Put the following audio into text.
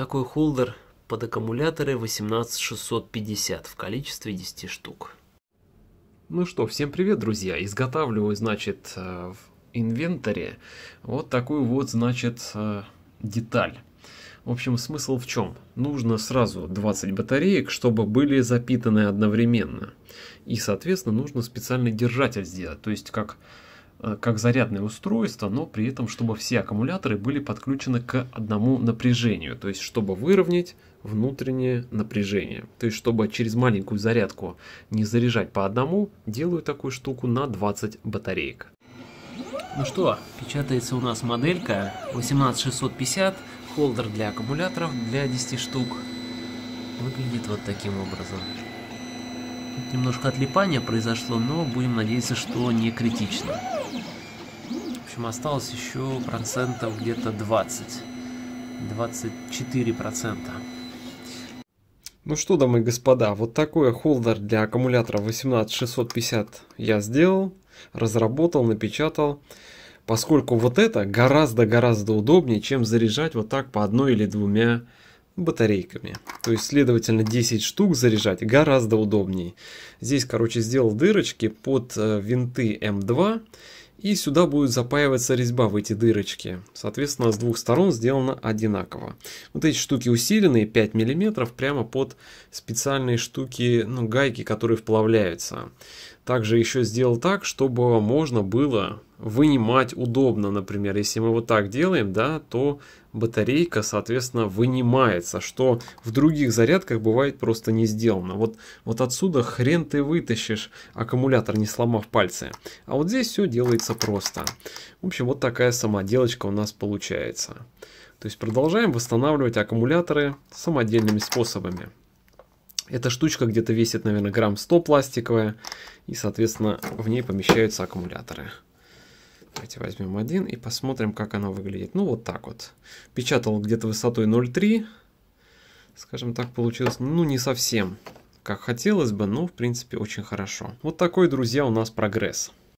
такой холдер под аккумуляторы 18650 в количестве 10 штук. Ну что, всем привет, друзья! Изготавливаю, значит, э, в инвентаре вот такую вот, значит, э, деталь. В общем, смысл в чем? Нужно сразу 20 батареек, чтобы были запитаны одновременно. И, соответственно, нужно специальный держатель сделать. То есть, как как зарядное устройство, но при этом, чтобы все аккумуляторы были подключены к одному напряжению, то есть чтобы выровнять внутреннее напряжение. То есть чтобы через маленькую зарядку не заряжать по одному, делаю такую штуку на 20 батареек. Ну что, печатается у нас моделька 18650, холдер для аккумуляторов для 10 штук. Выглядит вот таким образом. Тут немножко отлипания произошло, но будем надеяться, что не критично общем, осталось еще процентов где-то 20. 24 процента. Ну что, дамы и господа, вот такой холдер для аккумулятора 18650 я сделал, разработал, напечатал. Поскольку вот это гораздо-гораздо удобнее, чем заряжать вот так по одной или двумя батарейками. То есть, следовательно, 10 штук заряжать гораздо удобнее. Здесь, короче, сделал дырочки под э, винты М2 и сюда будет запаиваться резьба в эти дырочки. Соответственно, с двух сторон сделано одинаково. Вот эти штуки усиленные, 5 мм, прямо под специальные штуки, ну, гайки, которые вплавляются. Также еще сделал так, чтобы можно было вынимать удобно, например. Если мы вот так делаем, да, то батарейка, соответственно, вынимается, что в других зарядках бывает просто не сделано. Вот, вот отсюда хрен ты вытащишь аккумулятор, не сломав пальцы. А вот здесь все делается просто. В общем, вот такая самоделочка у нас получается. То есть продолжаем восстанавливать аккумуляторы самодельными способами. Эта штучка где-то весит, наверное, грамм 100 пластиковая. И, соответственно, в ней помещаются аккумуляторы. Давайте возьмем один и посмотрим, как оно выглядит. Ну, вот так вот. Печатал где-то высотой 0,3. Скажем так, получилось, ну, не совсем как хотелось бы, но, в принципе, очень хорошо. Вот такой, друзья, у нас прогресс.